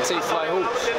and see fly hoops.